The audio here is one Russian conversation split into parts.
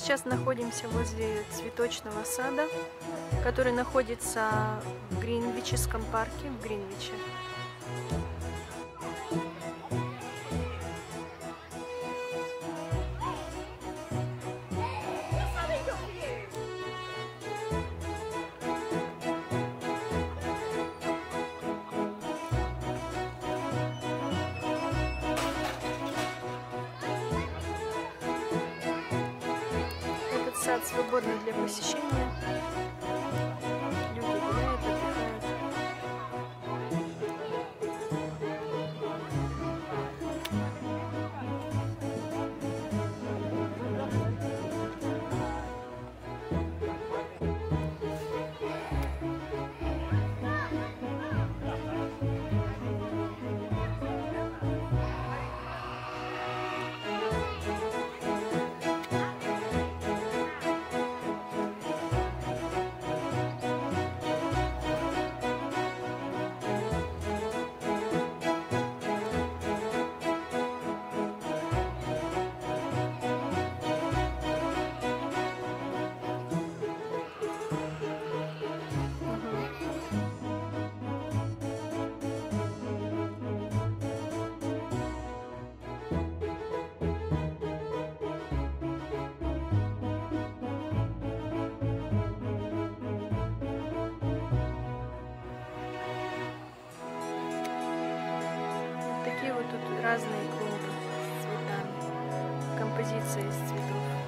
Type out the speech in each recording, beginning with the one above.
сейчас находимся возле цветочного сада, который находится в Гринвичском парке в Гринвиче. Сад свободный для посещения. Такие вот тут разные клумбы с цветами. Композиция из цветов.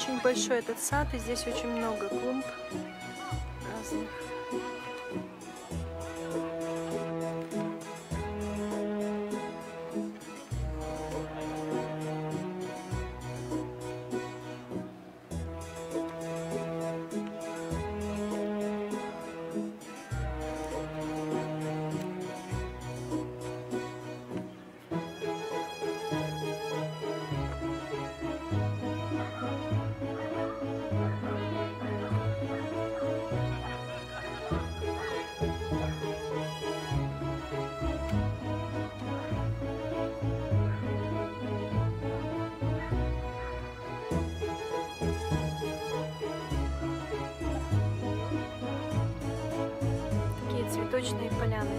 Очень большой этот сад, и здесь очень много клумб разных. цветочные поляны